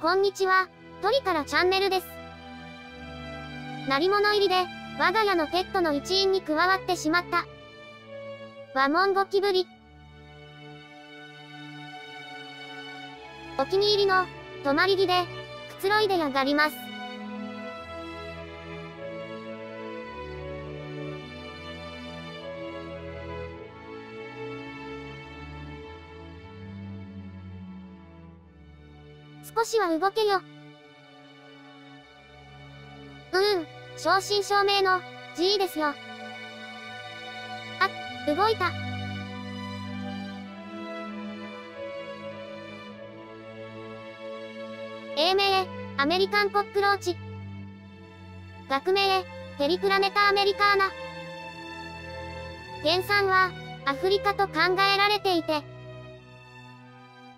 こんにちは、トリからチャンネルです。鳴り物入りで、我が家のペットの一員に加わってしまった。和文ゴキブリ。お気に入りの、泊まり木で、くつろいでやがります。少しは動けよ。うん、正真正銘の G ですよ。あ、動いた。英名、アメリカンコックローチ。学名、ペリプラネタアメリカーナ。原産は、アフリカと考えられていて、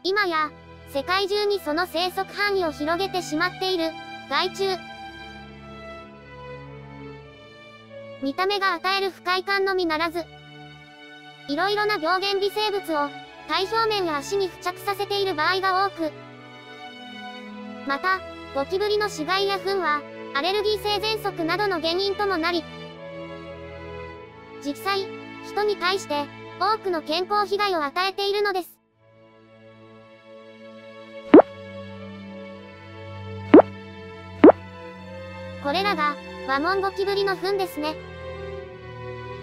今や、世界中にその生息範囲を広げてしまっている、害虫。見た目が与える不快感のみならず、いろいろな病原微生物を体表面や足に付着させている場合が多く、また、ゴキブリの死骸や糞は、アレルギー性喘息などの原因ともなり、実際、人に対して多くの健康被害を与えているのです。これらが、ワモンゴキブリの糞ですね。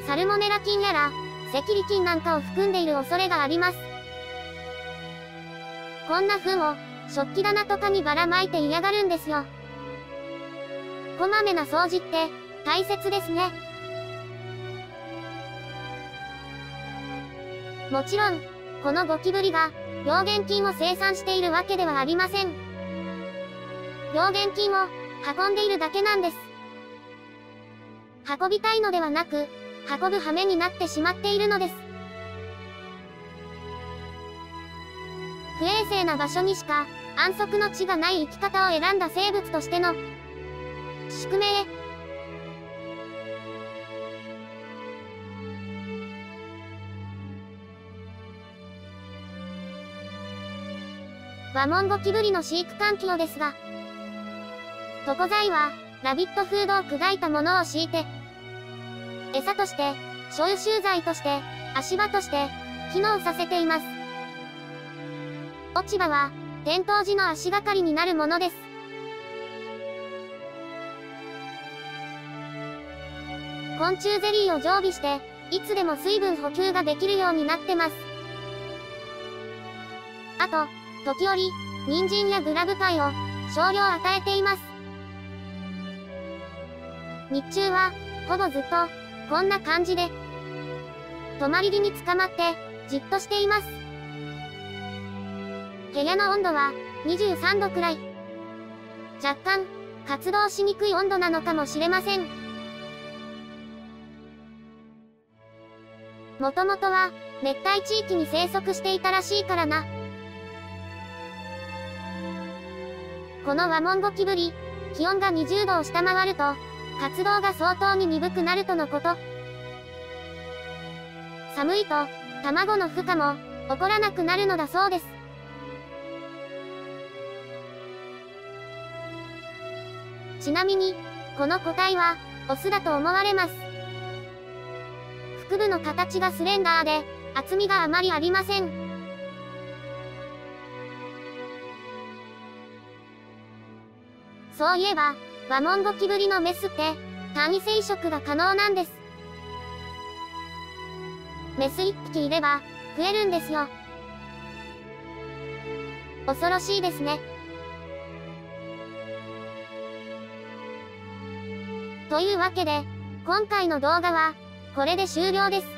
サルモネラ菌やら、赤痢菌なんかを含んでいる恐れがあります。こんな糞を、食器棚とかにばらまいて嫌がるんですよ。こまめな掃除って、大切ですね。もちろん、このゴキブリが、病原菌を生産しているわけではありません。病原菌を、運んでいるだけなんです。運びたいのではなく、運ぶ羽目になってしまっているのです。不衛生な場所にしか安息の地がない生き方を選んだ生物としての宿命ワモンゴキブリの飼育環境ですが、床材は、ラビットフードを砕いたものを敷いて、餌として、消臭剤として、足場として、機能させています。落ち葉は、転倒時の足がかりになるものです。昆虫ゼリーを常備して、いつでも水分補給ができるようになってます。あと、時折、人参やグラブパイを少量与えています。日中は、ほぼずっと、こんな感じで、泊まり木に捕まって、じっとしています。部屋の温度は、23度くらい。若干、活動しにくい温度なのかもしれません。もともとは、熱帯地域に生息していたらしいからな。このワモンゴキブリ、気温が20度を下回ると、活動が相当に鈍くなるとのこと。寒いと、卵の孵化も、起こらなくなるのだそうです。ちなみに、この個体は、オスだと思われます。腹部の形がスレンダーで、厚みがあまりありません。そういえば、ワモンゴキブリのメスって、単位生殖が可能なんです。メス1匹いれば、増えるんですよ。恐ろしいですね。というわけで、今回の動画は、これで終了です。